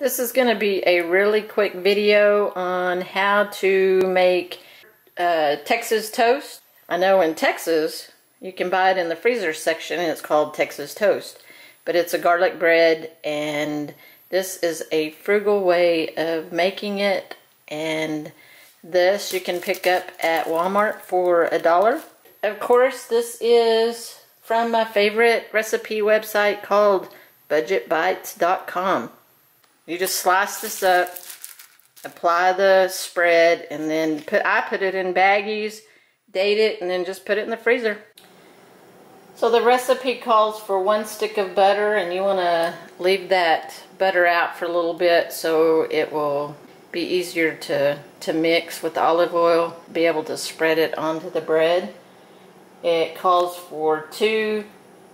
This is going to be a really quick video on how to make uh, Texas toast. I know in Texas you can buy it in the freezer section and it's called Texas toast. But it's a garlic bread and this is a frugal way of making it and this you can pick up at Walmart for a dollar. Of course this is from my favorite recipe website called budgetbytes.com. You just slice this up, apply the spread, and then put I put it in baggies, date it, and then just put it in the freezer. So the recipe calls for one stick of butter, and you want to leave that butter out for a little bit so it will be easier to, to mix with olive oil, be able to spread it onto the bread. It calls for two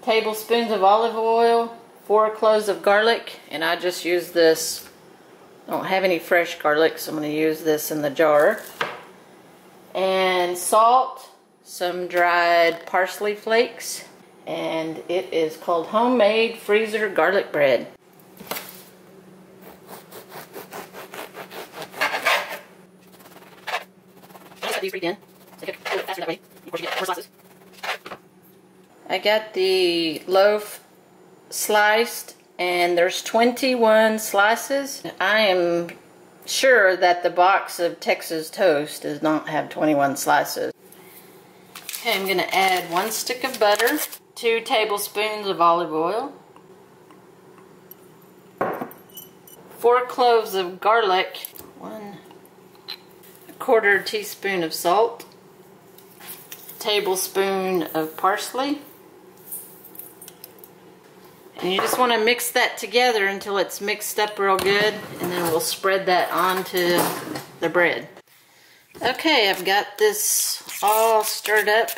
tablespoons of olive oil, four cloves of garlic, and I just use this. I don't have any fresh garlic, so I'm going to use this in the jar. And salt, some dried parsley flakes, and it is called homemade freezer garlic bread. I got the loaf sliced and there's 21 slices. I am sure that the box of Texas toast does not have 21 slices. Okay, I'm going to add one stick of butter, two tablespoons of olive oil, four cloves of garlic, one a quarter teaspoon of salt, tablespoon of parsley, and you just want to mix that together until it's mixed up real good and then we'll spread that onto the bread. Okay, I've got this all stirred up.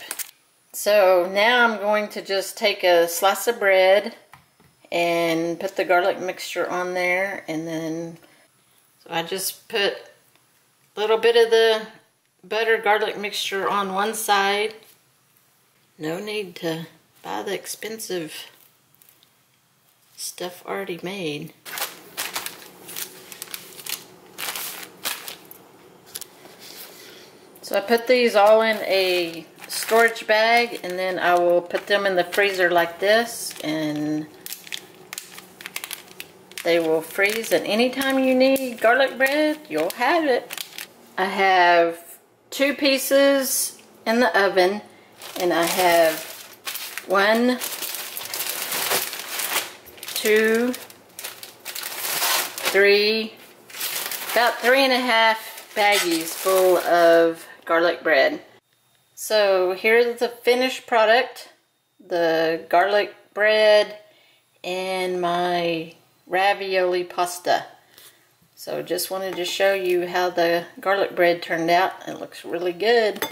So now I'm going to just take a slice of bread and put the garlic mixture on there and then so I just put a little bit of the butter garlic mixture on one side. No need to buy the expensive stuff already made. So I put these all in a storage bag and then I will put them in the freezer like this and they will freeze and anytime you need garlic bread you'll have it. I have two pieces in the oven and I have one two, three, about three and a half baggies full of garlic bread. So here's the finished product, the garlic bread and my ravioli pasta. So just wanted to show you how the garlic bread turned out. It looks really good.